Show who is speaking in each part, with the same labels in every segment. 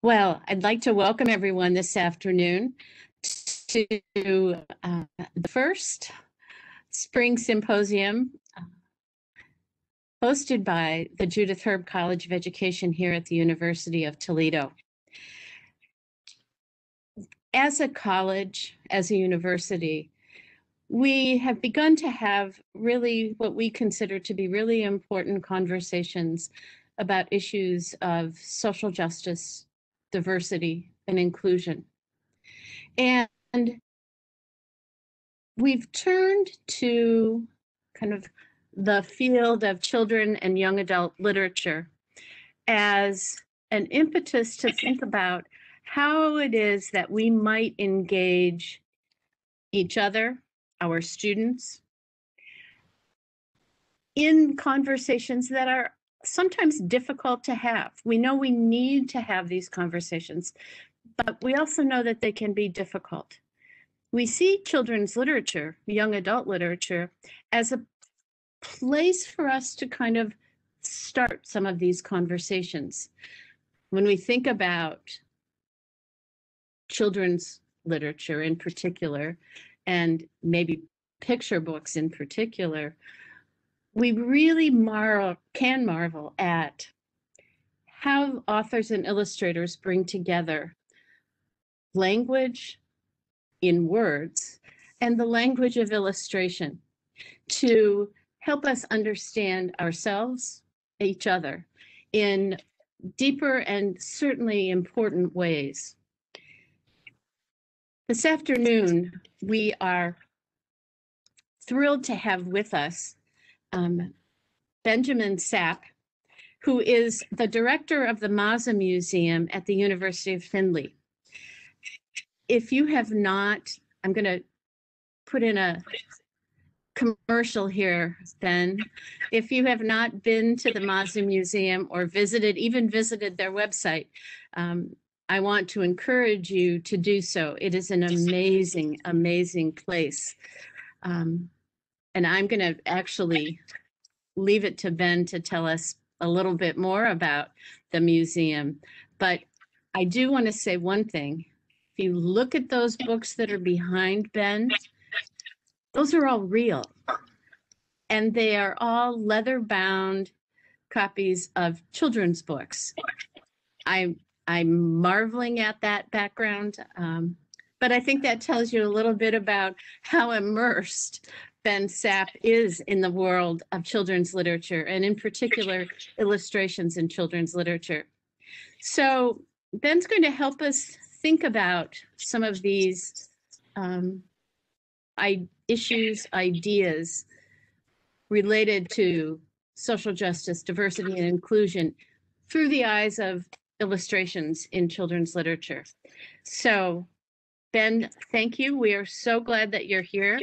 Speaker 1: Well, I'd like to welcome everyone this afternoon to uh, the first spring symposium uh, hosted by the Judith Herb College of Education here at the University of Toledo. As a college, as a university, we have begun to have really what we consider to be really important conversations about issues of social justice, diversity and inclusion. And we've turned to kind of the field of children and young adult literature as an impetus to think about how it is that we might engage each other, our students, in conversations that are sometimes difficult to have. We know we need to have these conversations, but we also know that they can be difficult. We see children's literature, young adult literature, as a place for us to kind of start some of these conversations. When we think about children's literature in particular, and maybe picture books in particular, we really mar- can marvel at how authors and illustrators bring together language in words and the language of illustration to help us understand ourselves, each other, in deeper and certainly important ways. This afternoon, we are thrilled to have with us um, Benjamin Sapp, who is the director of the Mazza Museum at the University of Findlay. If you have not, I'm going to put in a commercial here, Ben. If you have not been to the Mazza Museum or visited, even visited their website, um, I want to encourage you to do so. It is an amazing, amazing place. Um, and I'm going to actually leave it to Ben to tell us a little bit more about the museum. But I do want to say one thing. If you look at those books that are behind Ben, those are all real. And they are all leather bound copies of children's books. I'm I'm marveling at that background. Um, but I think that tells you a little bit about how immersed Ben Sapp is in the world of children's literature, and in particular, illustrations in children's literature. So Ben's going to help us think about some of these um, issues, ideas related to social justice, diversity, and inclusion through the eyes of illustrations in children's literature. So, Ben, thank you. We are so glad that you're here.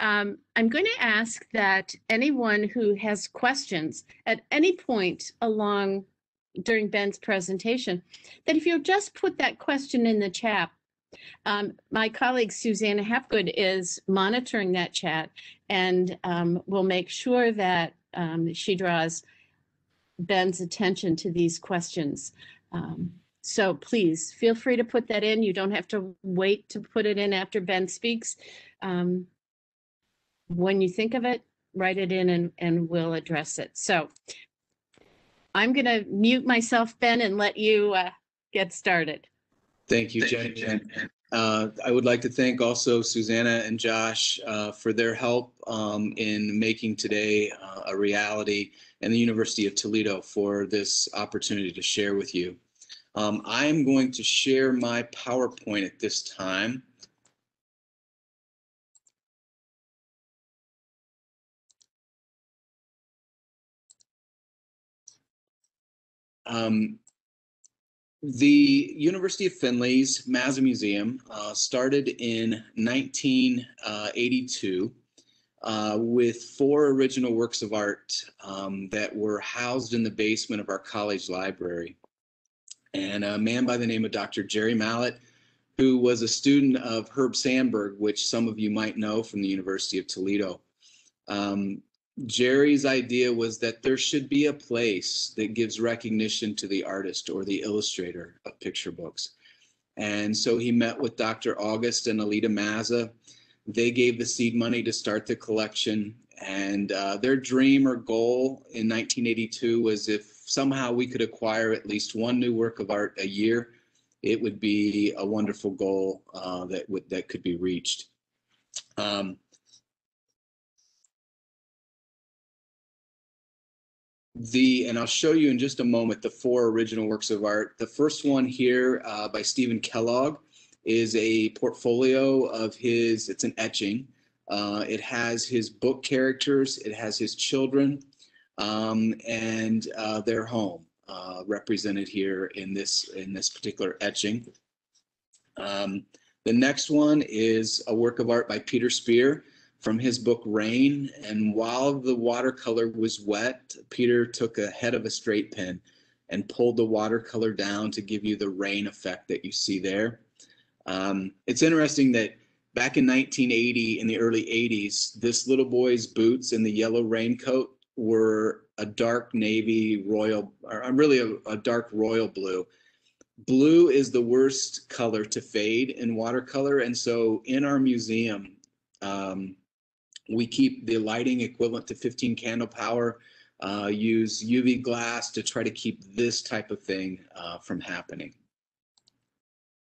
Speaker 1: Um, I'm going to ask that anyone who has questions at any point along during Ben's presentation, that if you just put that question in the chat, um, my colleague Susanna Hapgood is monitoring that chat and um, will make sure that um, she draws Ben's attention to these questions. Um, so please feel free to put that in. You don't have to wait to put it in after Ben speaks. Um, when you think of it, write it in and, and we'll address it. So I'm going to mute myself, Ben, and let you uh, get started.
Speaker 2: Thank you, Jen. Uh, I would like to thank also Susanna and Josh uh, for their help um, in making today uh, a reality and the University of Toledo for this opportunity to share with you. Um, I'm going to share my PowerPoint at this time. Um, the University of Findlay's Mazza Museum uh, started in 1982 uh, with four original works of art um, that were housed in the basement of our college library. And a man by the name of Dr. Jerry Mallett, who was a student of Herb Sandberg, which some of you might know from the University of Toledo, um, Jerry's idea was that there should be a place that gives recognition to the artist or the illustrator of picture books. And so he met with Dr. August and Alita Mazza. They gave the seed money to start the collection. And uh, their dream or goal in 1982 was if somehow we could acquire at least one new work of art a year, it would be a wonderful goal uh, that would that could be reached. Um, the and I'll show you in just a moment the four original works of art. The first one here uh, by Stephen Kellogg is a portfolio of his. It's an etching. Uh, it has his book characters. It has his children um, and uh, their home uh, represented here in this in this particular etching. Um, the next one is a work of art by Peter Spier from his book Rain. And while the watercolor was wet, Peter took a head of a straight pen and pulled the watercolor down to give you the rain effect that you see there. Um, it's interesting that back in 1980, in the early 80s, this little boy's boots and the yellow raincoat were a dark navy royal, or uh, really a, a dark royal blue. Blue is the worst color to fade in watercolor. And so in our museum, um, we keep the lighting equivalent to 15 candle power, uh, use UV glass to try to keep this type of thing uh, from happening.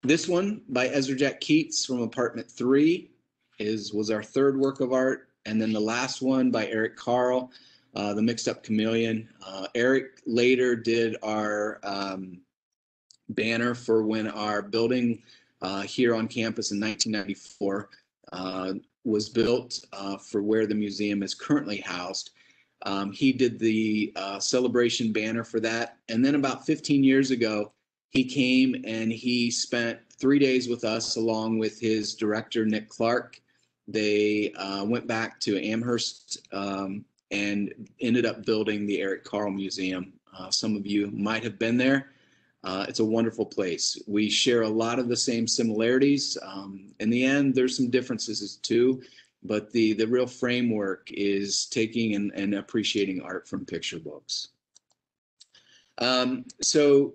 Speaker 2: This one by Ezra Jack Keats from apartment three is was our third work of art. And then the last one by Eric Carle, uh, the mixed up chameleon. Uh, Eric later did our um, banner for when our building uh, here on campus in 1994 uh, was built uh, for where the museum is currently housed. Um, he did the uh, celebration banner for that. And then about 15 years ago, he came and he spent three days with us along with his director, Nick Clark. They uh, went back to Amherst um, and ended up building the Eric Carle Museum. Uh, some of you might have been there. Uh, it's a wonderful place. We share a lot of the same similarities. Um, in the end, there's some differences too, but the, the real framework is taking and, and appreciating art from picture books. Um, so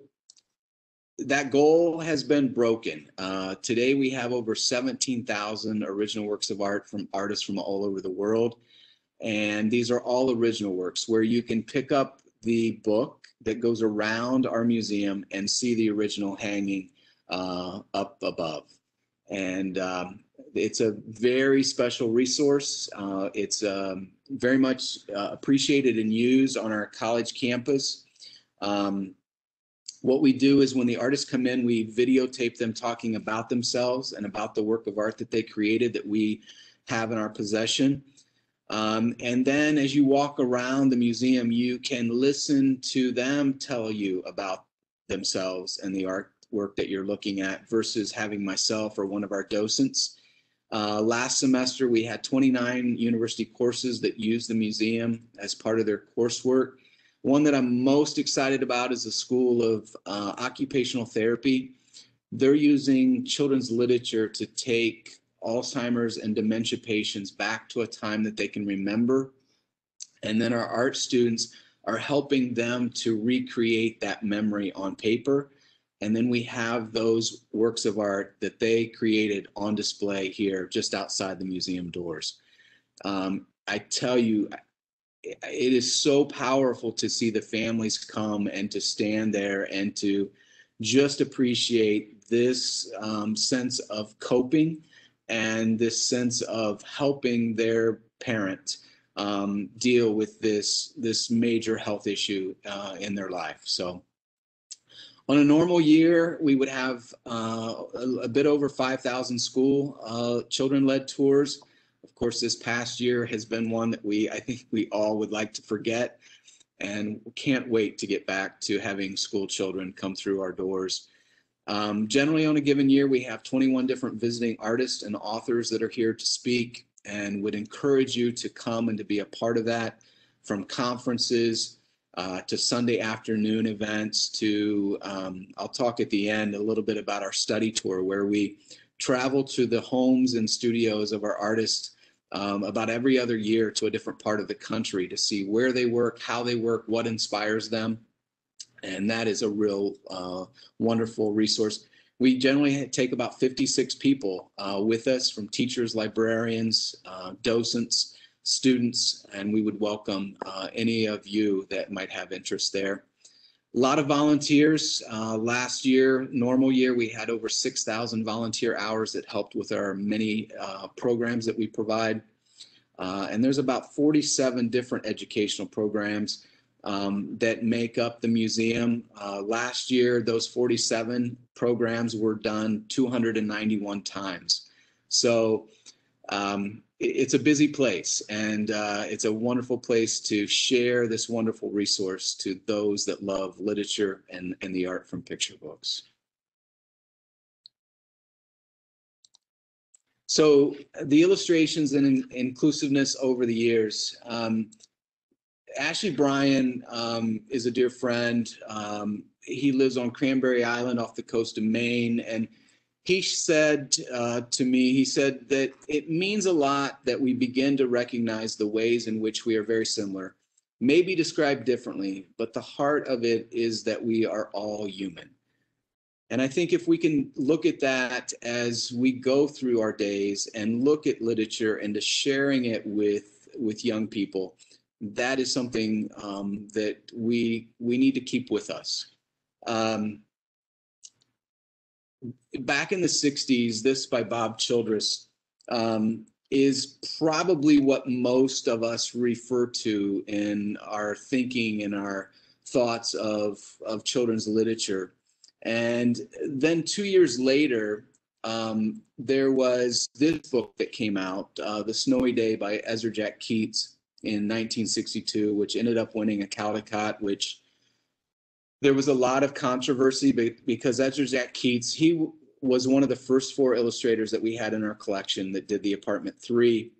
Speaker 2: that goal has been broken. Uh, today we have over 17,000 original works of art from artists from all over the world. And these are all original works where you can pick up the book that goes around our museum and see the original hanging uh, up above. And um, it's a very special resource. Uh, it's um, very much uh, appreciated and used on our college campus. Um, what we do is when the artists come in, we videotape them talking about themselves and about the work of art that they created that we have in our possession. Um, and then as you walk around the museum, you can listen to them tell you about themselves and the artwork that you're looking at versus having myself or one of our docents. Uh, last semester, we had 29 university courses that use the museum as part of their coursework. One that I'm most excited about is the School of uh, Occupational Therapy. They're using children's literature to take Alzheimer's and dementia patients back to a time that they can remember. And then our art students are helping them to recreate that memory on paper. And then we have those works of art that they created on display here just outside the museum doors. Um, I tell you, it is so powerful to see the families come and to stand there and to just appreciate this um, sense of coping and this sense of helping their parent um, deal with this this major health issue uh, in their life. So, on a normal year, we would have uh, a, a, bit over 5,000 school uh, children-led tours. Of course, this past year has been one that we I think we all would like to forget, and can't wait to get back to having school children come through our doors. Um, generally, on a given year, we have 21 different visiting artists and authors that are here to speak and would encourage you to come and to be a part of that from conferences uh, to Sunday afternoon events to, um, I'll talk at the end a little bit about our study tour where we travel to the homes and studios of our artists um, about every other year to a different part of the country to see where they work, how they work, what inspires them. And that is a real uh, wonderful resource. We generally take about 56 people uh, with us from teachers, librarians, uh, docents, students, and we would welcome uh, any of you that might have interest there. A lot of volunteers. Uh, last year, normal year, we had over 6,000 volunteer hours that helped with our many uh, programs that we provide. Uh, and there's about 47 different educational programs um, that make up the museum. Uh, last year, those 47 programs were done 291 times. So um, it's a busy place and uh, it's a wonderful place to share this wonderful resource to those that love literature and, and the art from picture books. So the illustrations and in, inclusiveness over the years. Um, Ashley Bryan um, is a dear friend. Um, he lives on Cranberry Island off the coast of Maine and he said uh, to me, he said that it means a lot that we begin to recognize the ways in which we are very similar, maybe described differently, but the heart of it is that we are all human. And I think if we can look at that as we go through our days and look at literature and to sharing it with with young people, that is something um, that we we need to keep with us. Um, back in the 60s, this by Bob Childress um, is probably what most of us refer to in our thinking and our thoughts of, of children's literature. And then two years later, um, there was this book that came out, uh, The Snowy Day by Ezra Jack Keats in 1962, which ended up winning a Caldecott, which there was a lot of controversy because Ezra Jack Keats, he was one of the first four illustrators that we had in our collection that did the apartment three,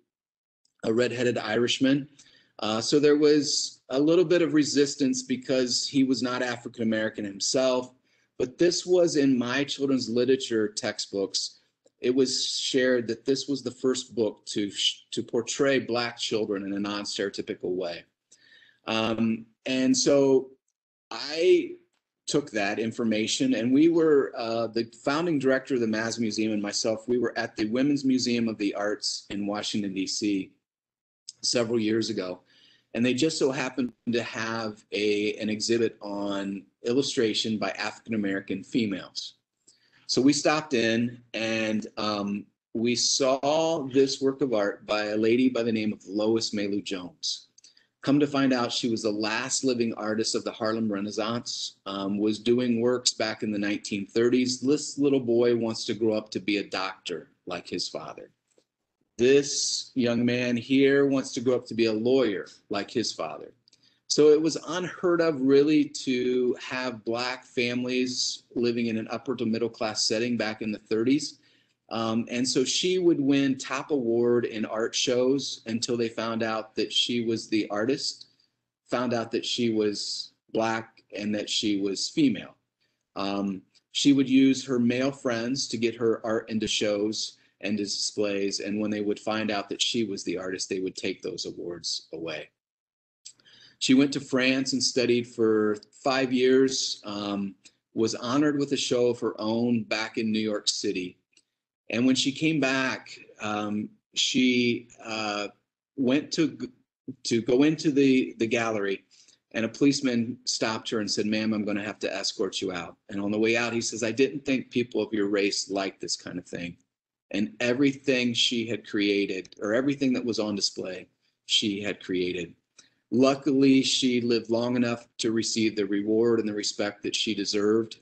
Speaker 2: a redheaded Irishman. Uh, so there was a little bit of resistance because he was not African American himself. But this was in my children's literature textbooks. It was shared that this was the first book to to portray Black children in a non-stereotypical way. Um, and so I took that information and we were uh, the founding director of the Mazza Museum and myself. We were at the Women's Museum of the Arts in Washington D.C. several years ago, and they just so happened to have a an exhibit on illustration by African American females. So we stopped in and um, we saw this work of art by a lady by the name of Lois Mailou Jones. Come to find out, she was the last living artist of the Harlem Renaissance, um, was doing works back in the 1930s. This little boy wants to grow up to be a doctor like his father. This young man here wants to grow up to be a lawyer like his father. So it was unheard of, really, to have Black families living in an upper to middle class setting back in the 30s. Um, and so she would win top award in art shows until they found out that she was the artist, found out that she was black and that she was female. Um, she would use her male friends to get her art into shows and displays. And when they would find out that she was the artist, they would take those awards away. She went to France and studied for five years, um, was honored with a show of her own back in New York City. And when she came back, um, she uh, went to to go into the the gallery, and a policeman stopped her and said, "Ma'am, I'm going to have to escort you out." And on the way out, he says, "I didn't think people of your race like this kind of thing." And everything she had created, or everything that was on display, she had created. Luckily, she lived long enough to receive the reward and the respect that she deserved.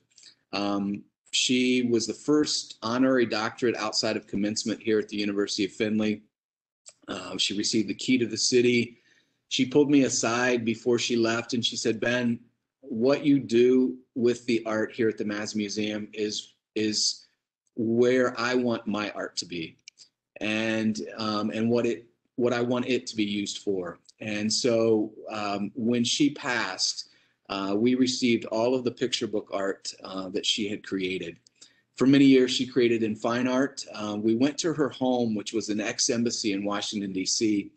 Speaker 2: Um, she was the first honorary doctorate outside of commencement here at the University of Findlay. Uh, she received the key to the city. She pulled me aside before she left and she said, Ben, what you do with the art here at the Mazza Museum is, is where I want my art to be and, um, and what it, what I want it to be used for. And so um, when she passed, uh, we received all of the picture book art uh, that she had created. for many years, she created in fine art. Um, we went to her home, which was an ex embassy in Washington, D.C.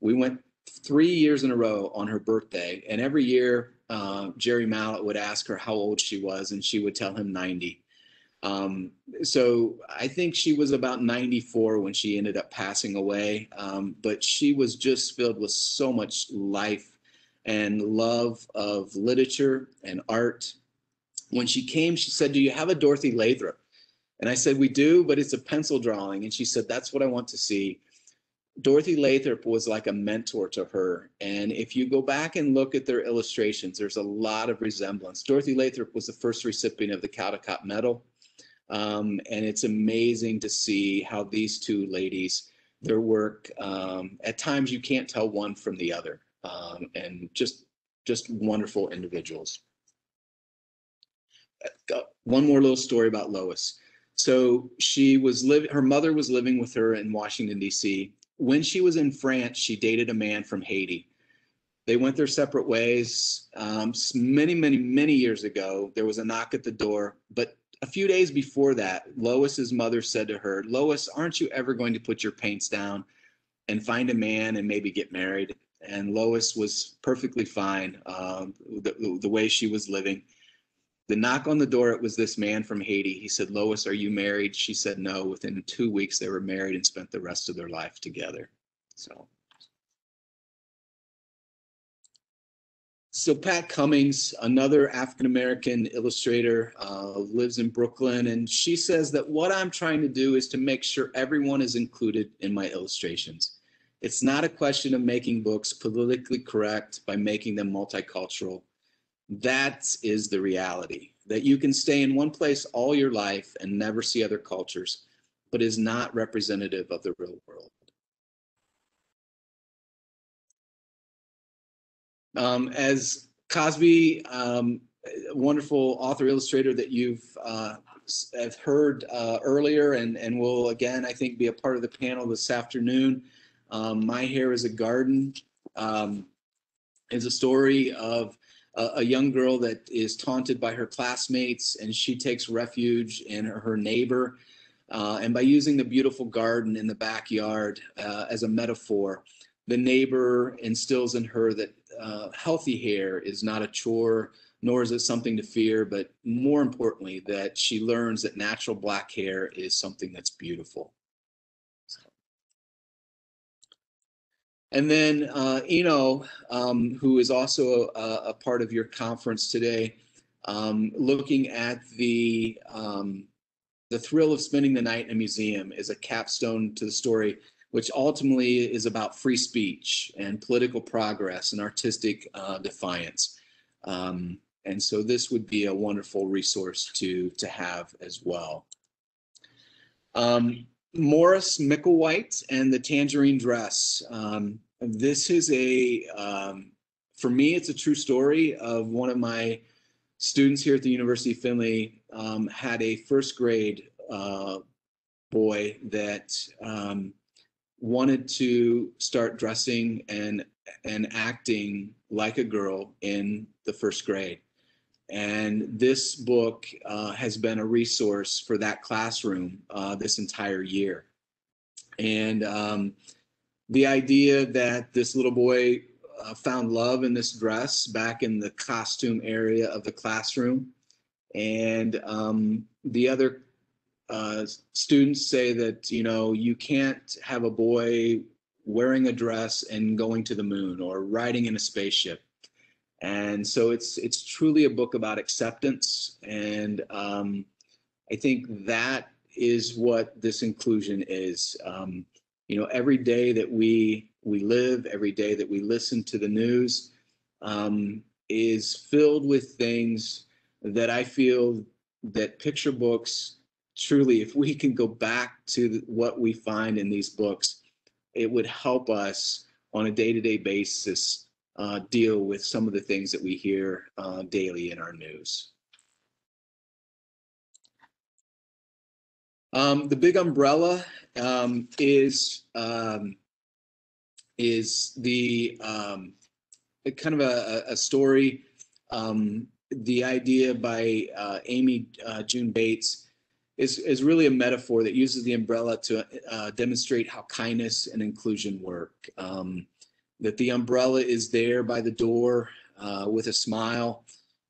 Speaker 2: We went three years in a row on her birthday. And every year, uh, Jerry Mallett would ask her how old she was, and she would tell him 90. Um, so I think she was about 94 when she ended up passing away. Um, but she was just filled with so much life and love of literature and art. When she came, she said, Do you have a Dorothy Lathrop? And I said, We do, but it's a pencil drawing. And she said, That's what I want to see. Dorothy Lathrop was like a mentor to her. And if you go back and look at their illustrations, there's a lot of resemblance. Dorothy Lathrop was the first recipient of the Caldecott Medal. Um, and it's amazing to see how these two ladies, their work, um, at times you can't tell one from the other. Um, and just, just wonderful individuals. Uh, one more little story about Lois. So she was living, her mother was living with her in Washington, D.C. When she was in France, she dated a man from Haiti. They went their separate ways. Um, many, many, many years ago, there was a knock at the door. But a few days before that, Lois's mother said to her, Lois, aren't you ever going to put your paints down and find a man and maybe get married? And Lois was perfectly fine um, the, the way she was living. The knock on the door, it was this man from Haiti. He said, Lois, are you married? She said no. Within two weeks, they were married and spent the rest of their life together. So. So Pat Cummings, another African American illustrator, uh, lives in Brooklyn, and she says that what I'm trying to do is to make sure everyone is included in my illustrations. It's not a question of making books politically correct by making them multicultural. That is the reality that you can stay in one place all your life and never see other cultures, but is not representative of the real world. Um, as Cozbi, um, wonderful author illustrator that you've uh, have heard uh, earlier and, and will again, I think, be a part of the panel this afternoon. Um, My Hair is a Garden um, is a story of a, a, young girl that is taunted by her classmates and she takes refuge in her, her neighbor. Uh, and by using the beautiful garden in the backyard uh, as a metaphor, the neighbor instills in her that uh, healthy hair is not a chore, nor is it something to fear, but more importantly, that she learns that natural black hair is something that's beautiful. And then uh, Eno, um, who is also a, a, part of your conference today, um, looking at the um, the thrill of spending the night in a museum is a capstone to the story, which ultimately is about free speech and political progress and artistic uh, defiance. Um, and so this would be a wonderful resource to to have as well. Um, Morris Micklewhite and the Tangerine Dress. Um, this is a, um, for me, it's a true story of one of my students here at the University of Findlay um, had a first grade uh, boy that um, wanted to start dressing and and acting like a girl in the first grade. And this book uh, has been a resource for that classroom uh, this entire year. And um, the idea that this little boy uh, found love in this dress back in the costume area of the classroom. And um, the other uh, students say that, you know, you can't have a boy wearing a dress and going to the moon or riding in a spaceship. And so it's it's truly a book about acceptance. And um, I think that is what this inclusion is. Um, you know, every day that we we live, every day that we listen to the news, um, is filled with things that I feel that picture books truly, if we can go back to what we find in these books, it would help us on a day-to-day basis uh, deal with some of the things that we hear uh, daily in our news. Um, the big umbrella um, is um, is the um, kind of a, a story. Um, the idea by uh, Amy uh, June Bates is, is really a metaphor that uses the umbrella to uh, demonstrate how kindness and inclusion work. Um, that the umbrella is there by the door uh, with a smile.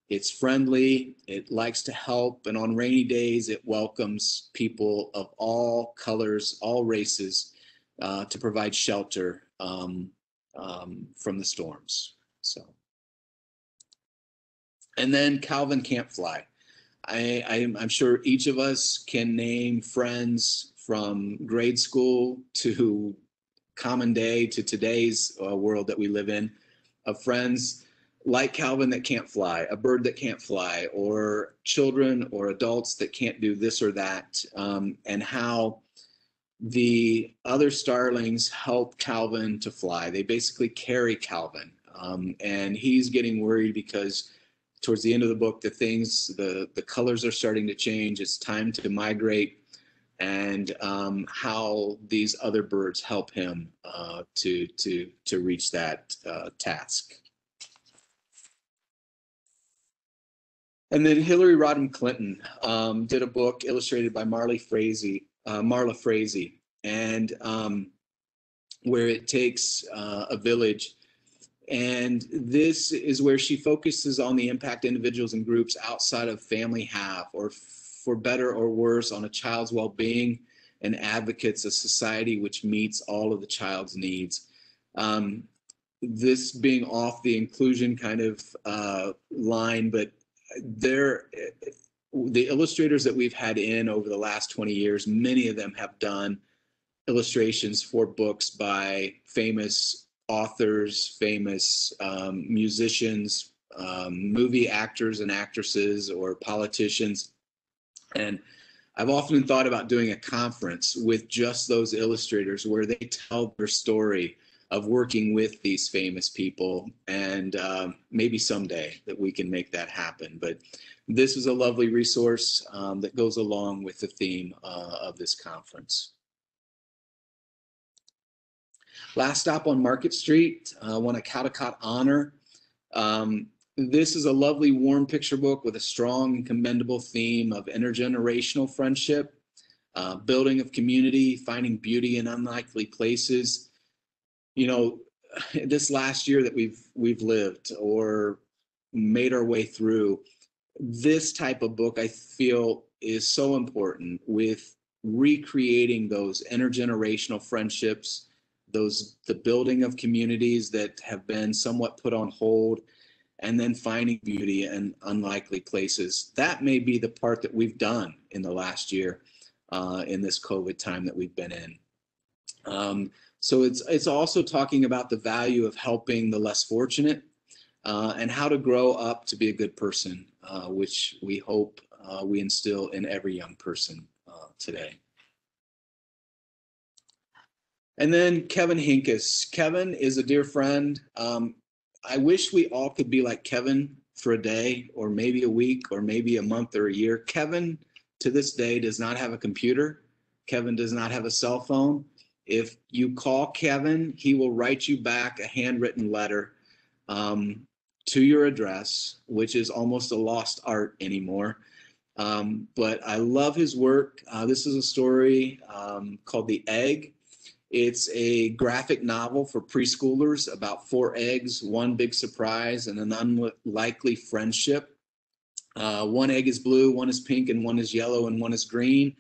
Speaker 2: It's friendly, it likes to help, and on rainy days, it welcomes people of all colors, all races uh, to provide shelter um, um, from the storms. So, and then Calvin can't fly. I, I, I'm sure each of us can name friends from grade school to common day to today's uh, world that we live in of friends like Calvin that can't fly, a bird that can't fly, or children or adults that can't do this or that, um, and how the other starlings help Calvin to fly. They basically carry Calvin, um, and he's getting worried because towards the end of the book, the things, the the colors are starting to change. It's time to migrate, and um, how these other birds help him uh, to to to reach that uh, task. And then Hillary Rodham Clinton um, did a book illustrated by Marley Frazee, uh, Marla Frazee, and um, where it takes uh, a village. And this is where she focuses on the impact individuals and groups outside of family have, or for better or worse, on a child's well being and advocates a society which meets all of the child's needs. Um, this being off the inclusion kind of uh, line, but there the illustrators that we've had in over the last 20 years many of them have done illustrations for books by famous authors famous um, musicians um, movie actors and actresses or politicians. And i've often thought about doing a conference with just those illustrators where they tell their story of working with these famous people. And um, maybe someday that we can make that happen. But this is a lovely resource um, that goes along with the theme uh, of this conference last stop on market street uh, one of Caldecott honor. Um, this is a lovely warm picture book with a strong and commendable theme of intergenerational friendship uh, building of community finding beauty in unlikely places. You know this last year that we've we've lived or made our way through this type of book i feel is so important with recreating those intergenerational friendships those the building of communities that have been somewhat put on hold and then finding beauty in unlikely places that may be the part that we've done in the last year uh, in this covid time that we've been in um, so it's it's also talking about the value of helping the less fortunate uh, and how to grow up to be a good person, uh, which we hope uh, we instill in every young person uh, today. And then Kevin Henkes. Kevin is a dear friend. Um, I wish we all could be like Kevin for a day or maybe a week or maybe a month or a year. Kevin, to this day, does not have a computer. Kevin does not have a cell phone. If you call Kevin, he will write you back a handwritten letter um, to your address, which is almost a lost art anymore. Um, but I love his work. Uh, this is a story um, called The Egg. It's a graphic novel for preschoolers about four eggs, one big surprise, and an unlikely friendship. Uh, one egg is blue, one is pink, and one is yellow, and one is green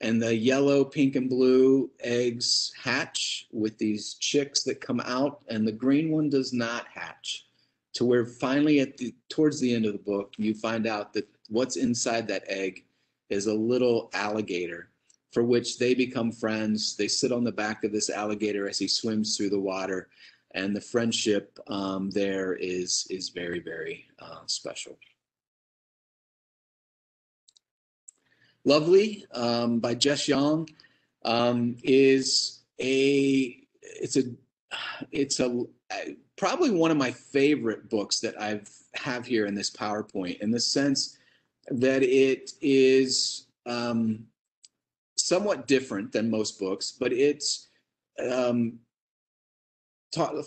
Speaker 2: and the yellow, pink, and blue eggs hatch with these chicks that come out, and the green one does not hatch. To where finally, at the towards the end of the book, you find out that what's inside that egg is a little alligator, for which they become friends. They sit on the back of this alligator as he swims through the water, and the friendship um, there is is very very uh, special. Lovely um, by Jess Hong um, is a it's a it's a probably one of my favorite books that I've have here in this PowerPoint in the sense that it is um, somewhat different than most books, but it's um,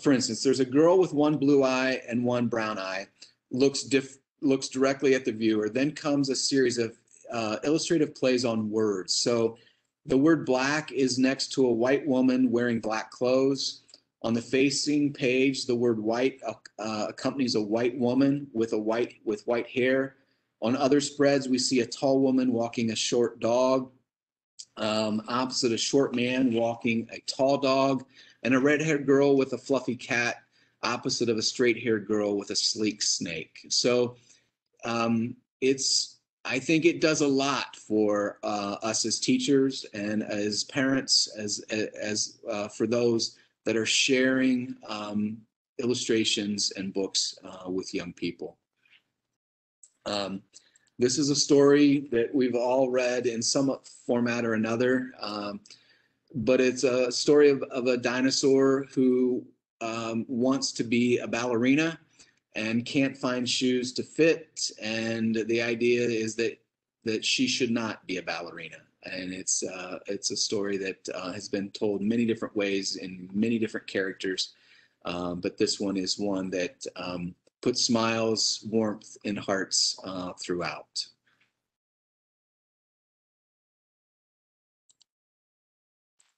Speaker 2: for instance, there's a girl with one blue eye and one brown eye looks diff- looks directly at the viewer. Then comes a series of uh, illustrative plays on words. So the word black is next to a white woman wearing black clothes. On the facing page, the word white uh, uh, accompanies a white woman with a white with white hair. On other spreads, we see a tall woman walking a short dog. Um, opposite a short man walking a tall dog, and a red-haired girl with a fluffy cat. Opposite of a straight-haired girl with a sleek snake. So um, it's I think it does a lot for uh, us as teachers and as parents, as as uh, for those that are sharing um, illustrations and books uh, with young people. Um, this is a story that we've all read in some format or another, um, but it's a story of, of a dinosaur who um, wants to be a ballerina and can't find shoes to fit. And the idea is that that she should not be a ballerina. And it's uh, it's a story that uh, has been told many different ways in many different characters, um, but this one is one that um, puts smiles, warmth in hearts uh, throughout.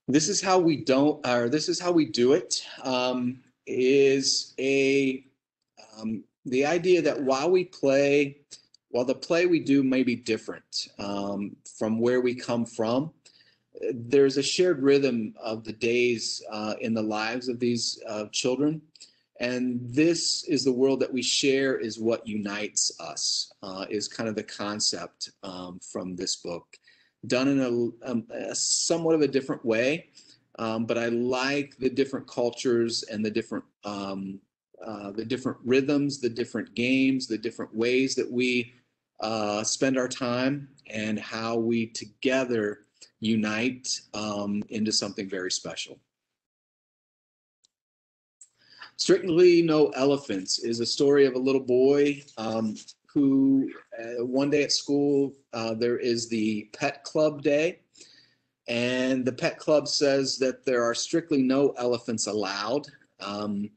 Speaker 2: This is how we don't, or this is how we do it. Um, is a um, the idea that while we play, while the play we do may be different um, from where we come from, there's a shared rhythm of the days uh, in the lives of these uh, children. And this is the world that we share, is what unites us, uh, is kind of the concept um, from this book. Done in a, um, a somewhat of a different way, um, but I like the different cultures and the different um, uh, the different rhythms, the different games, the different ways that we uh, spend our time, and how we together unite um, into something very special. Strictly No Elephants is a story of a little boy um, who, uh, one day at school, uh, there is the pet club day. And the pet club says that there are strictly no elephants allowed. Um,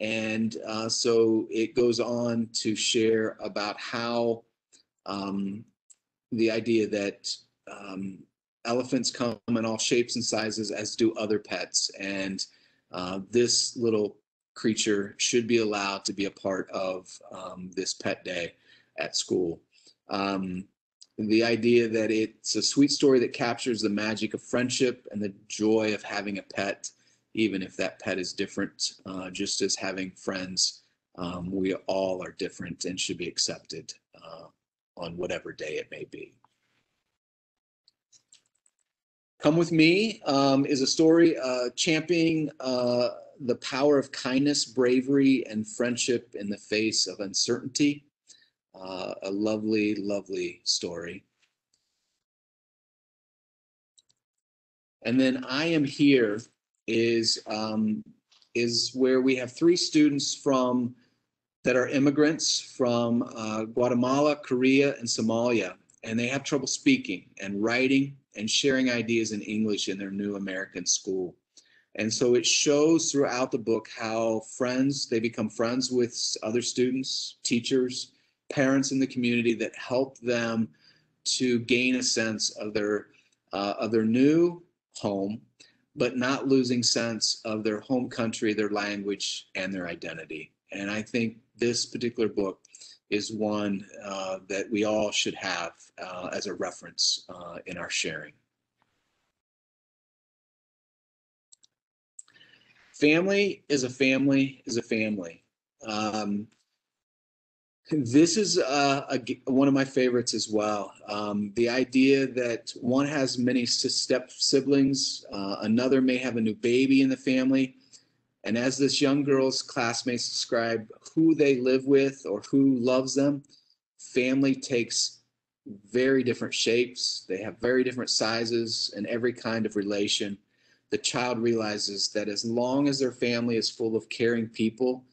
Speaker 2: and uh, so it goes on to share about how um, the idea that um, elephants come in all shapes and sizes, as do other pets. And uh, this little creature should be allowed to be a part of um, this pet day at school. Um, the idea that it's a sweet story that captures the magic of friendship and the joy of having a pet even if that pet is different, uh, just as having friends, um, we all are different and should be accepted uh, on whatever day it may be. Come With Me um, is a story uh, championing uh, the power of kindness, bravery, and friendship in the face of uncertainty. Uh, a lovely, lovely story. And then I am here is um, is where we have three students from that are immigrants from uh, Guatemala, Korea, and Somalia, and they have trouble speaking and writing and sharing ideas in English in their new American school. And so it shows throughout the book how friends, they become friends with other students, teachers, parents in the community that help them to gain a sense of their uh, of their new home but not losing sense of their home country, their language, and their identity. And I think this particular book is one uh, that we all should have uh, as a reference uh, in our sharing. Family is a family is a family. Um, this is uh, a, one of my favorites as well. Um, the idea that one has many step siblings, uh, another may have a new baby in the family. And as this young girl's classmates describe who they live with or who loves them, family takes very different shapes. They have very different sizes and every kind of relation. The child realizes that as long as their family is full of caring people,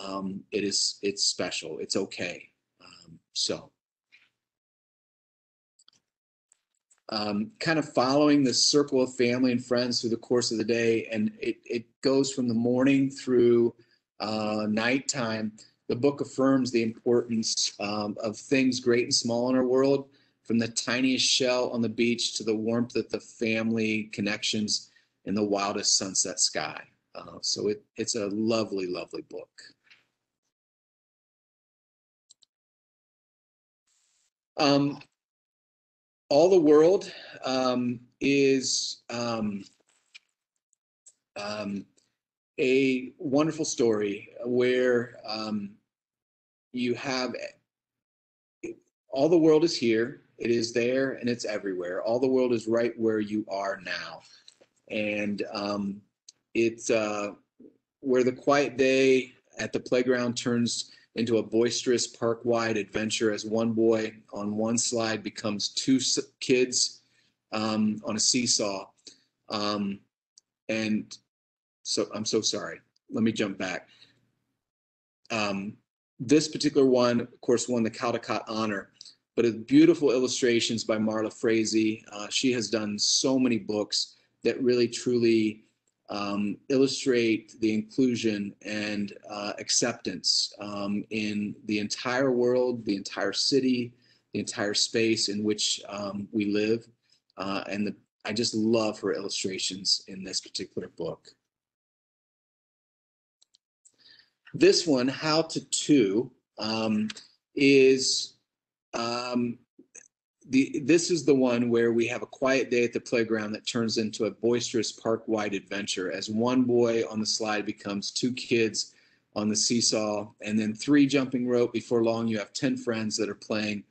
Speaker 2: um, it is it's special. It's okay. Um, so, um, kind of following the circle of family and friends through the course of the day, and it it goes from the morning through uh, nighttime. The book affirms the importance um, of things great and small in our world. from the tiniest shell on the beach to the warmth of the family connections in the wildest sunset sky. Uh, so it, it's a lovely, lovely book. Um, All the World um, is um, um, a wonderful story where um, you have all the world is here, it is there, and it's everywhere. All the world is right where you are now. And um, it's uh, where the quiet day at the playground turns into a boisterous park wide adventure as one boy on one slide becomes two kids um, on a seesaw. Um, and so I'm so sorry. Let me jump back. Um, this particular one, of course, won the Caldecott honor, but it's beautiful illustrations by Marla Frazee. Uh, she has done so many books that really truly um, illustrate the inclusion and uh, acceptance um, in the entire world, the entire city, the entire space in which um, we live. Uh, and the, I just love her illustrations in this particular book. This one, How to Two, um, is um, the this is the one where we have a quiet day at the playground that turns into a boisterous park-wide adventure as one boy on the slide becomes two kids on the seesaw and then three jumping rope. Before long you have 10 friends that are playing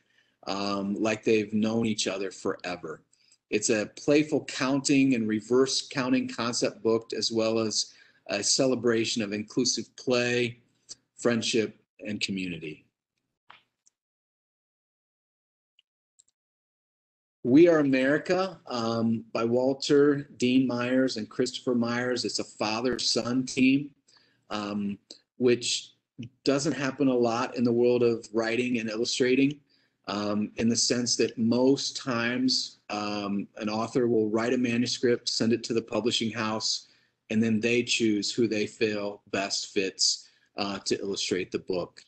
Speaker 2: um, like they've known each other forever. It's a playful counting and reverse counting concept booked as well as a celebration of inclusive play friendship and community We Are America um, by Walter Dean Myers and Christopher Myers. It's a father son team, um, which doesn't happen a lot in the world of writing and illustrating, um, in the sense that most times um, an author will write a manuscript, send it to the publishing house, and then they choose who they feel best fits uh, to illustrate the book.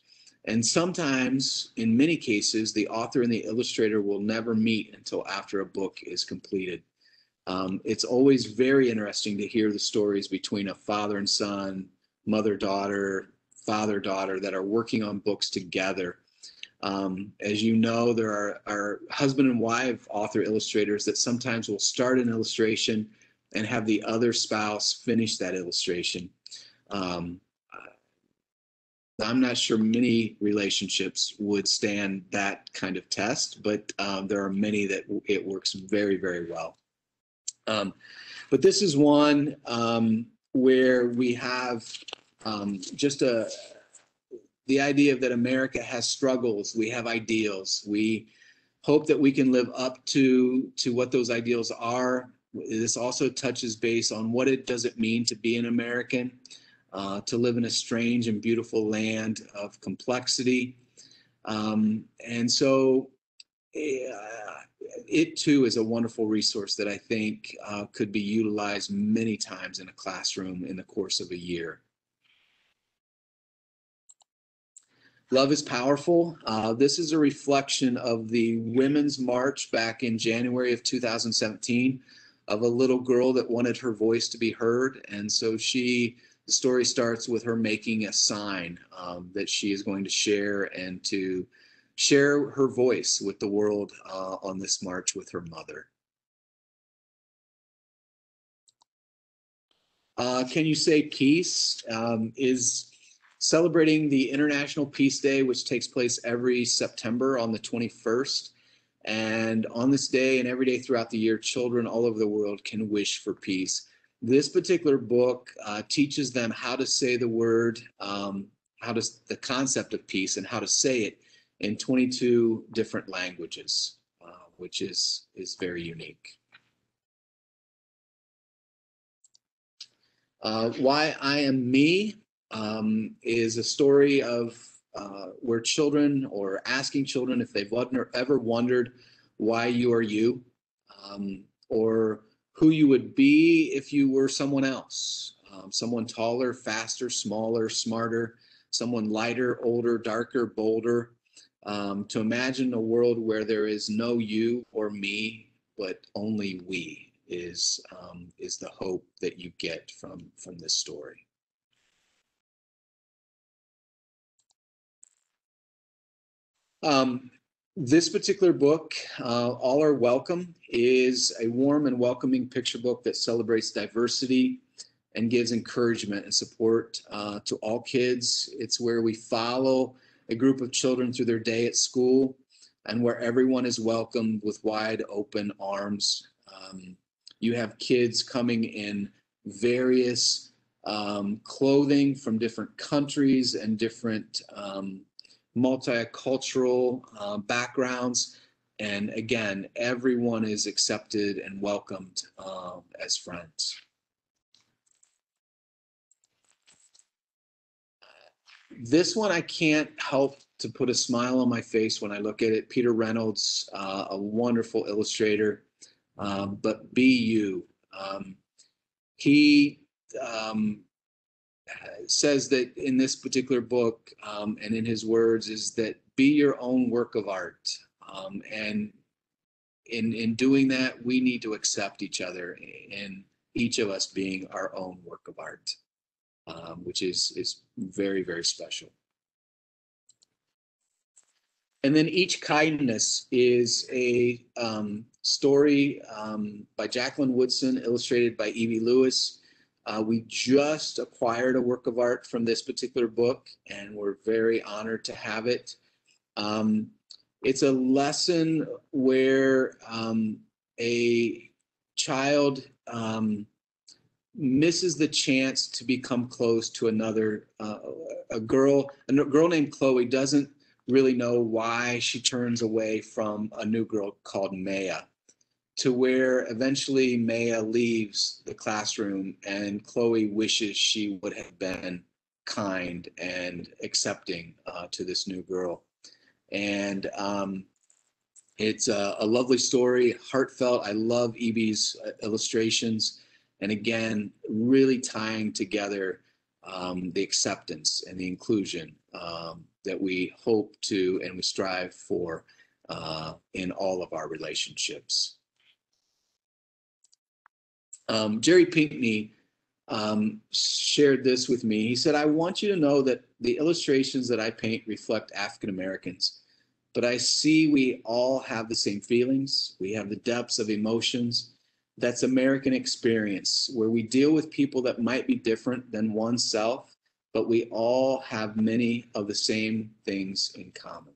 Speaker 2: And sometimes, in many cases, the author and the illustrator will never meet until after a book is completed. Um, it's always very interesting to hear the stories between a father and son, mother daughter, father daughter that are working on books together. Um, as you know, there are, are husband and wife author illustrators that sometimes will start an illustration and have the other spouse finish that illustration. Um, I'm not sure many relationships would stand that kind of test, but um, there are many that it works very, very well. Um, but this is one um, where we have um, just a the idea that America has struggles. We have ideals. We hope that we can live up to to what those ideals are. This also touches base on what it does it mean to be an American uh, to live in a strange and beautiful land of complexity. Um, and so uh, it too is a wonderful resource that I think uh, could be utilized many times in a classroom in the course of a year. Love is Powerful. Uh, this is a reflection of the Women's March back in January of 2017 of a little girl that wanted her voice to be heard. And so she the story starts with her making a sign um, that she is going to share and to share her voice with the world uh, on this march with her mother. Uh, Can You Say Peace um, is celebrating the International Peace Day, which takes place every September on the 21st. And on this day and every day throughout the year, children all over the world can wish for peace. This particular book uh, teaches them how to say the word, um, how to the concept of peace, and how to say it in 22 different languages, uh, which is is very unique. Uh, Why I Am Me um, is a story of uh, where children or asking children if they've ever wondered why you are you, um, or who you would be if you were someone else um, someone taller, faster, smaller, smarter, someone lighter, older, darker, bolder. Um, to imagine a world where there is no you or me, but only we is um, is the hope that you get from from this story. Um, this particular book, uh, All Are Welcome, is a warm and welcoming picture book that celebrates diversity and gives encouragement and support uh, to all kids. It's where we follow a group of children through their day at school and where everyone is welcomed with wide open arms. Um, you have kids coming in various um, clothing from different countries and different um, multicultural uh, backgrounds. And again, everyone is accepted and welcomed um, as friends. This one, I can't help to put a smile on my face when I look at it. Peter Reynolds, uh, a wonderful illustrator, um, but be you. Um, he um, says that in this particular book um, and in his words is that be your own work of art. Um, and in, in doing that, we need to accept each other and each of us being our own work of art, um, which is, is very, very special. And then each kindness is a um, story um, by Jacqueline Woodson, illustrated by E.B. Lewis. Uh, we just acquired a work of art from this particular book, and we're very honored to have it. Um, it's a lesson where um, a child um, misses the chance to become close to another uh, a girl. A girl named Chloe doesn't really know why she turns away from a new girl called Maya to where eventually Maya leaves the classroom and Chloe wishes she would have been kind and accepting uh, to this new girl. And um, it's a, a, lovely story, heartfelt. I love E.B.'s uh, illustrations. And again, really tying together um, the acceptance and the inclusion um, that we hope to and we strive for uh, in all of our relationships. Um, Jerry Pinkney um, shared this with me. He said, I want you to know that the illustrations that I paint reflect African Americans, but I see we all have the same feelings. We have the depths of emotions. That's American experience, where we deal with people that might be different than oneself, but we all have many of the same things in common.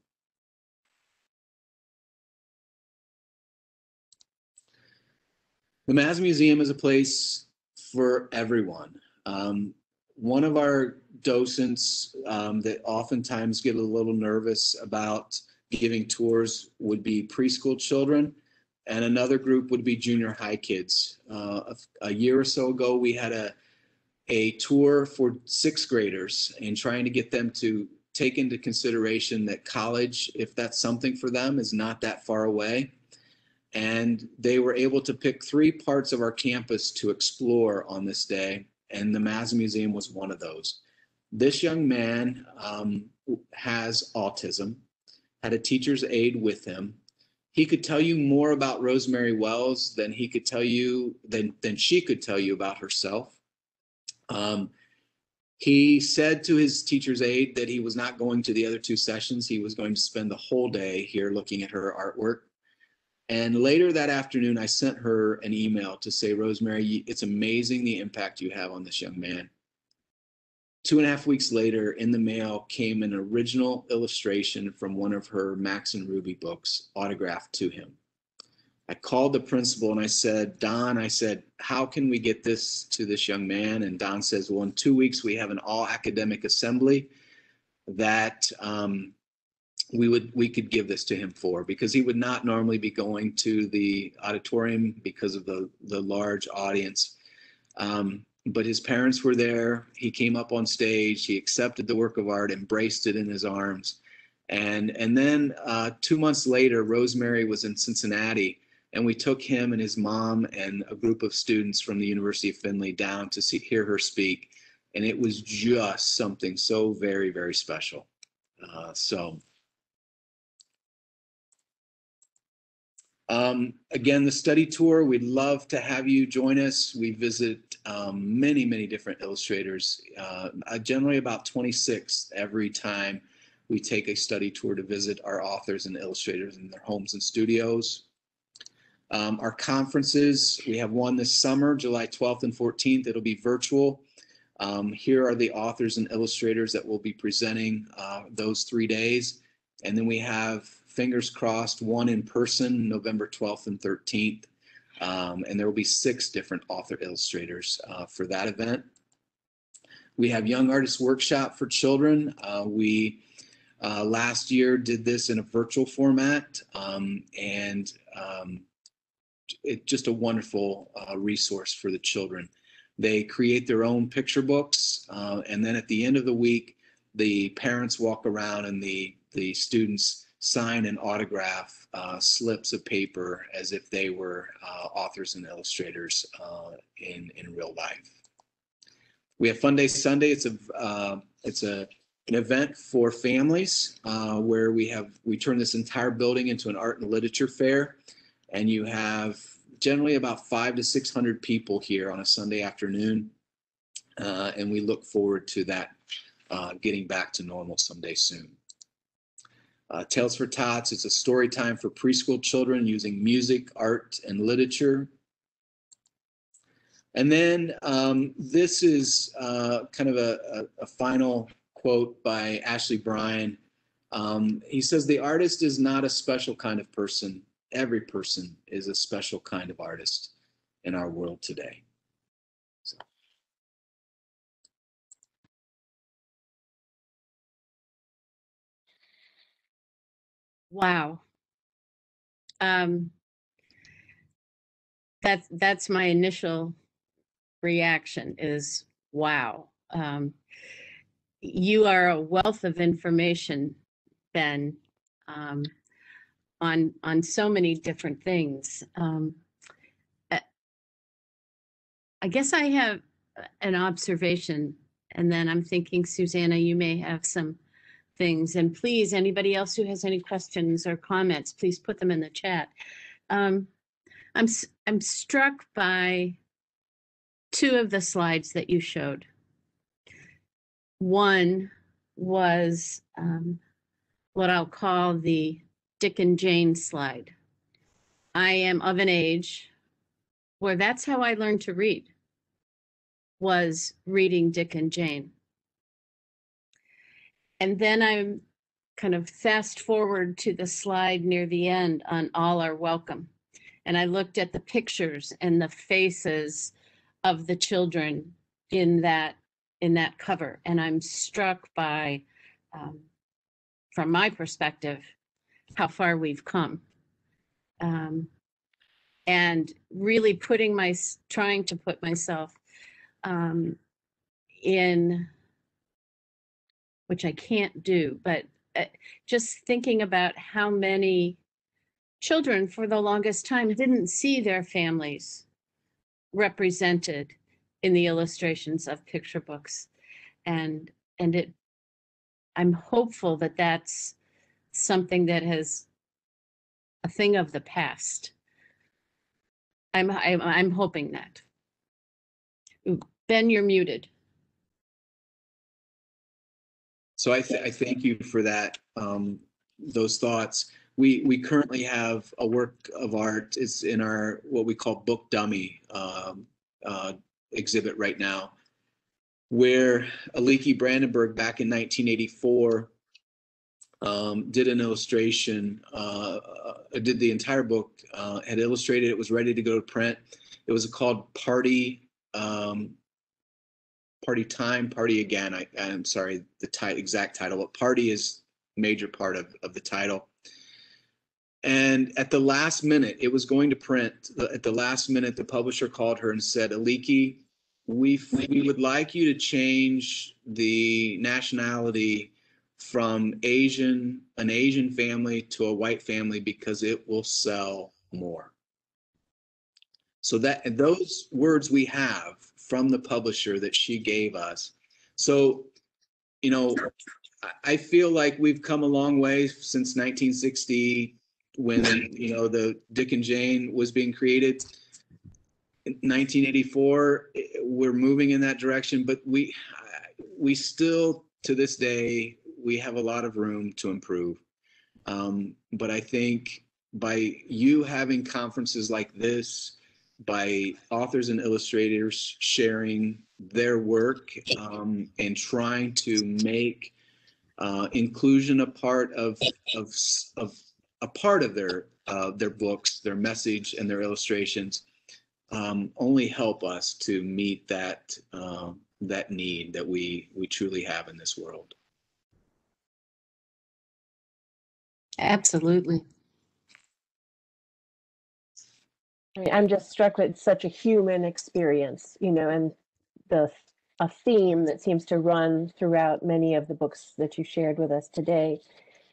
Speaker 2: The Mazza Museum is a place for everyone. Um, one of our docents um, that oftentimes get a little nervous about giving tours would be preschool children, and another group would be junior high kids. Uh, a, a, year or so ago, we had a a tour for sixth graders and trying to get them to take into consideration that college, if that's something for them, is not that far away and they were able to pick three parts of our campus to explore on this day, and the Mazza Museum was one of those. This young man um, has autism, had a teacher's aide with him. He could tell you more about Rosemary Wells than he could tell you than than she could tell you about herself. Um, he said to his teacher's aide that he was not going to the other two sessions. He was going to spend the whole day here looking at her artwork. And later that afternoon, I sent her an email to say, Rosemary, it's amazing the impact you have on this young man. Two and a half weeks later, in the mail came an original illustration from one of her Max and Ruby books, autographed to him. I called the principal and I said, Don, I said, how can we get this to this young man? And Don says, well, in two weeks, we have an all academic assembly that um, we would we could give this to him for because he would not normally be going to the auditorium because of the the large audience. Um, but his parents were there. He came up on stage. He accepted the work of art embraced it in his arms. And and then uh, two months later rosemary was in cincinnati and we took him and his mom and a group of students from the university of findlay down to see hear her speak. And it was just something so very very special. Uh, so Um, again, the study tour, we'd love to have you join us. We visit um, many, many different illustrators, uh, uh, generally about 26 every time we take a study tour to visit our authors and illustrators in their homes and studios. Um, our conferences, we have one this summer, July 12th and 14th. It'll be virtual. Um, here are the authors and illustrators that will be presenting uh, those three days. And then we have, fingers crossed, one in person, November 12th and 13th. Um, and there will be six different author illustrators uh, for that event. We have Young Artist Workshop for children. Uh, we uh, last year did this in a virtual format, um, and um, it's just a wonderful uh, resource for the children. They create their own picture books, uh, and then at the end of the week, the parents walk around and the the students sign and autograph uh, slips of paper as if they were uh, authors and illustrators uh, in in real life. We have Fun Day Sunday. It's a uh, it's a an event for families uh, where we have we turn this entire building into an art and literature fair, and you have generally about five to six hundred people here on a Sunday afternoon, uh, and we look forward to that uh, getting back to normal someday soon. Uh, Tales for Tots It's a story time for preschool children using music, art, and literature. And then um, this is uh, kind of a, a, a final quote by Ashley Bryan. Um, he says, The artist is not a special kind of person. Every person is a special kind of artist in our world today.
Speaker 1: Wow. Um, that's that's my initial reaction is wow. Um, you are a wealth of information, Ben, um, on on so many different things. Um, I guess I have an observation, and then I'm thinking, Susanna, you may have some things. And please, anybody else who has any questions or comments, please put them in the chat. Um, I'm I'm struck by two of the slides that you showed. One was um, what I'll call the Dick and Jane slide. I am of an age where that's how I learned to read, was reading Dick and Jane. And then I'm kind of fast forward to the slide near the end on All Are Welcome. And I looked at the pictures and the faces of the children in that in that cover and i'm struck by um, from my perspective how far we've come um, and really putting my trying to put myself um, in which i can't do but uh, just thinking about how many children for the longest time didn't see their families represented in the illustrations of picture books. And and it i'm hopeful that that's something that has a thing of the past. I'm i'm, I'm hoping that. Ben you're muted
Speaker 2: so i, th- I thank you for that um, those thoughts we we currently have a work of art it's in our what we call book dummy um, uh, exhibit right now, where Aliki Brandenburg back in 1984 um, did an illustration, uh, uh, did the entire book, uh, had illustrated it, was ready to go to print. It was called Party, um, Party Time, Party Again. I, I'm sorry, the ti- exact title, but Party is major part of, of the title. And at the last minute, it was going to print. At the last minute, the publisher called her and said, Aliki, we we would like you to change the nationality from Asian an Asian family to a white family because it will sell more. So that those words we have from the publisher that she gave us. So, you know, I feel like we've come a long way since 1960 when you know the Dick and Jane was being created. In 1984, eh, we're moving in that direction, but we we still to this day we have a lot of room to improve. Um, but I think by you having conferences like this, by authors and illustrators sharing their work um, and trying to make uh, inclusion a part of of of a part of their uh, their books, their message, and their illustrations um, only help us to meet that uh, that need that we we truly have in this world.
Speaker 1: Absolutely.
Speaker 3: I mean, I'm just struck with such a human experience, you know, and the a theme that seems to run throughout many of the books that you shared with us today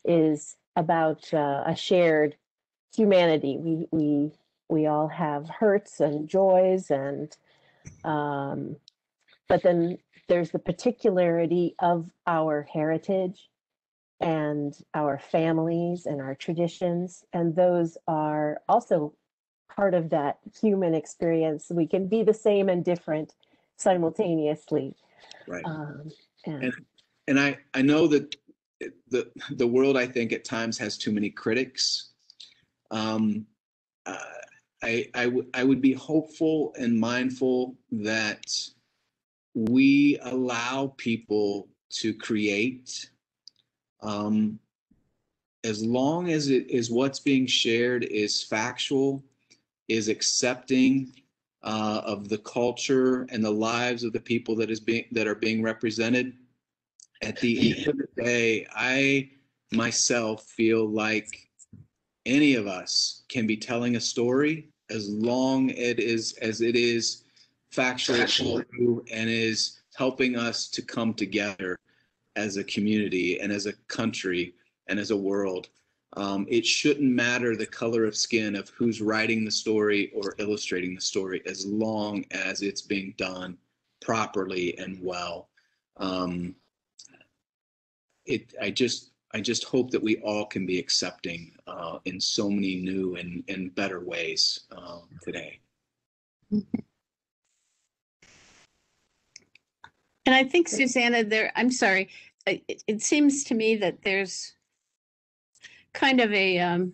Speaker 3: is about uh, a shared humanity. We we we all have hurts and joys, and um, but then there's the particularity of our heritage and our families and our traditions, and those are also part of that human experience. We can be the same and different simultaneously.
Speaker 2: Right.
Speaker 3: Um, and,
Speaker 2: And- And I I know that the the world I think at times has too many critics. Um, uh, I I would I would be hopeful and mindful that we allow people to create um, as long as it is what's being shared is factual, is accepting uh, of the culture and the lives of the people that is being that are being represented. At the end of the day, I myself feel like any of us can be telling a story as long it is as it is factual true, and is helping us to come together as a community and as a country and as a world. Um, it shouldn't matter the color of skin of who's writing the story or illustrating the story as long as it's being done properly and well. Um, it, I just, I just hope that we all can be accepting uh, in so many new and, and better ways um, today.
Speaker 1: And I think Susanna, there, I'm sorry, it, it seems to me that there's kind of a, um,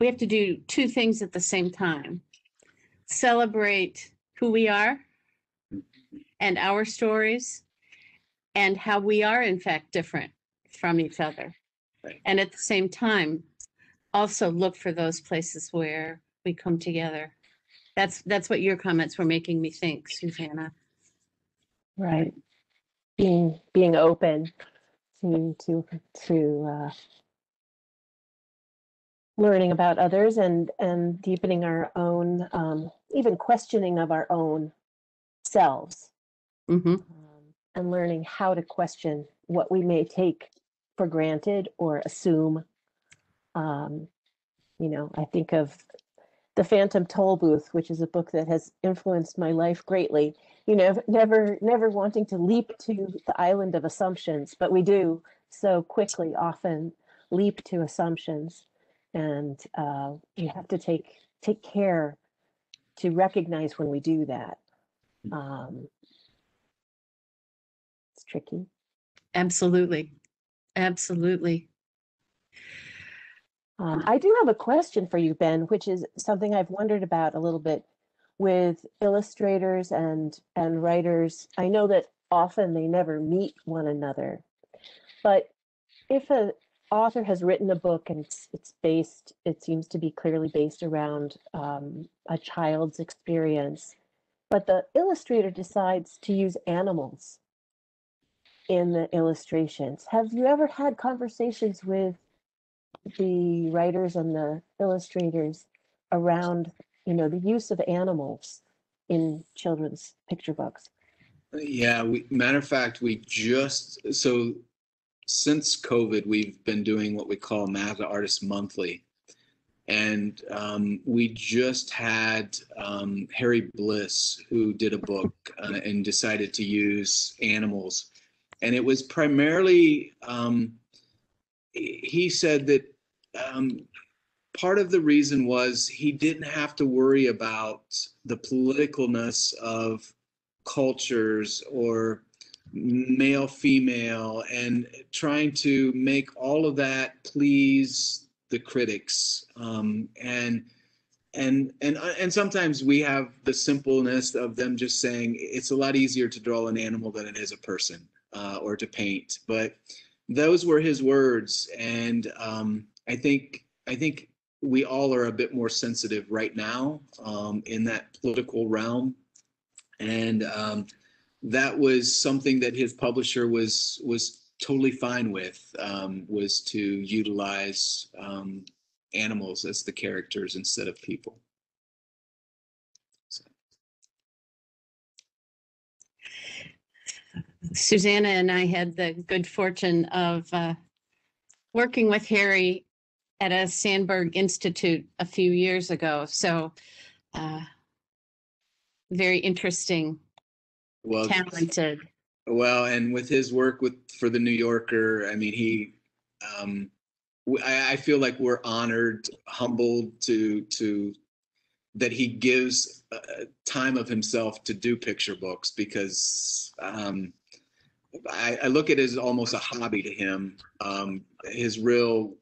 Speaker 1: we have to do two things at the same time. Celebrate who we are and our stories and how we are in fact different from each other.
Speaker 2: Right.
Speaker 1: And at the same time, also look for those places where we come together. That's, that's what your comments were making me think, Susanna.
Speaker 3: right. Being being open to to to uh, learning about others and and deepening our own um, even questioning of our own selves
Speaker 1: Mm-hmm.
Speaker 3: um, and learning how to question what we may take for granted or assume. Um, you know, I think of The Phantom Toll Booth, which is a book that has influenced my life greatly. You know, never, never wanting to leap to the island of assumptions, but we do so quickly often leap to assumptions, and uh, you have to take take care to recognize when we do that. Um, it's tricky.
Speaker 1: Absolutely. Absolutely.
Speaker 3: Um, I do have a question for you, Ben, which is something I've wondered about a little bit with illustrators and and writers. I know that often they never meet one another, but if a author has written a book and it's, it's based, it seems to be clearly based around um, a child's experience, but the illustrator decides to use animals in the illustrations. Have you ever had conversations with the writers and the illustrators around, you know, the use of animals in children's picture books?
Speaker 2: Yeah, we, matter of fact, we just so since COVID, we've been doing what we call Mazza Artist Monthly, and um, we just had um, Harry Bliss who did a book uh, and decided to use animals, and it was primarily um, he he said that um, part of the reason was he didn't have to worry about the politicalness of cultures or male female and trying to make all of that please the critics. Um, and and and uh, and sometimes we have the simpleness of them just saying it's a lot easier to draw an animal than it is a person uh, or to paint. But those were his words and um, i think i think we all are a bit more sensitive right now um, in that political realm and um, that was something that his publisher was was totally fine with um, was to utilize um, animals as the characters instead of people.
Speaker 1: Susanna and I had the good fortune of uh, working with Harry at a Sandberg Institute a few years ago. So, uh, very interesting,
Speaker 2: well,
Speaker 1: talented.
Speaker 2: well, and with his work with for the New Yorker, I mean, he, um, I, I feel like we're honored, humbled to to that he gives uh, time of himself to do picture books because um, I, I look at it as almost a hobby to him. Um, his real,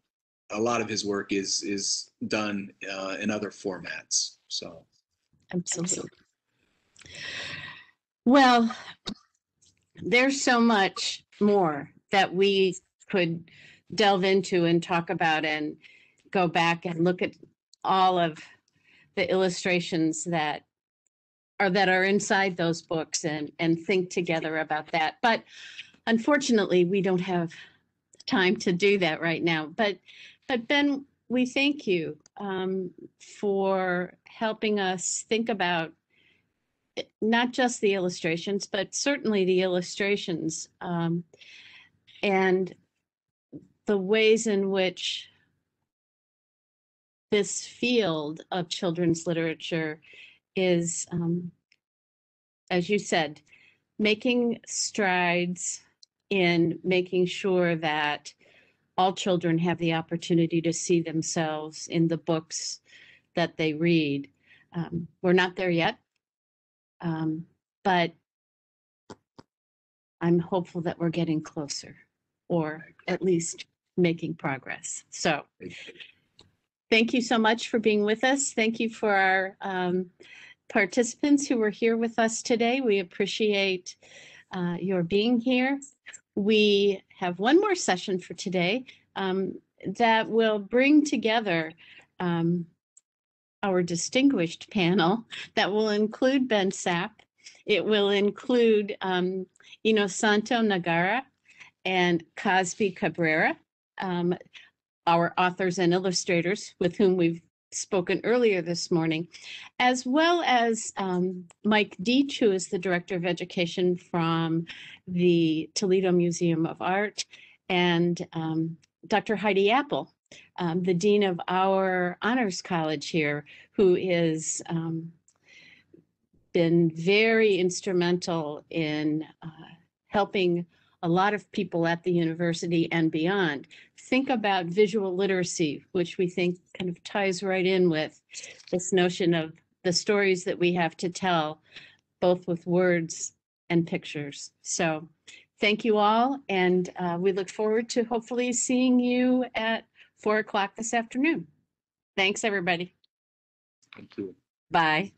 Speaker 2: a lot of his work is is done uh, in other formats. So
Speaker 1: Absolutely. Well, there's so much more that we could delve into and talk about and go back and look at all of the illustrations that are that are inside those books and and think together about that. But unfortunately, we don't have time to do that right now. But but Ben, we thank you um, for helping us think about not just the illustrations, but certainly the illustrations um, and the ways in which this field of children's literature is, um, as you said, making strides in making sure that all children have the opportunity to see themselves in the books that they read. Um, we're not there yet, um, but I'm hopeful that we're getting closer or at least making progress. So thank you so much for being with us. Thank you for our um, participants who were here with us today. We appreciate uh, your being here. We have one more session for today um, that will bring together um, our distinguished panel that will include Ben Sapp. It will include um, Innosanto Nagara and Cozbi Cabrera, um, our authors and illustrators with whom we've spoken earlier this morning, as well as um, Mike Deetsch, who is the Director of Education from the Toledo Museum of Art, and um, Dr. Heidi Appel, um, the Dean of our Honors College here, who is um, been very instrumental in uh, helping a lot of people at the university and beyond think about visual literacy, which we think kind of ties right in with this notion of the stories that we have to tell, both with words and pictures. So thank you all, and uh, we look forward to hopefully seeing you at four o'clock this afternoon. Thanks, everybody.
Speaker 2: thank you.
Speaker 1: Bye.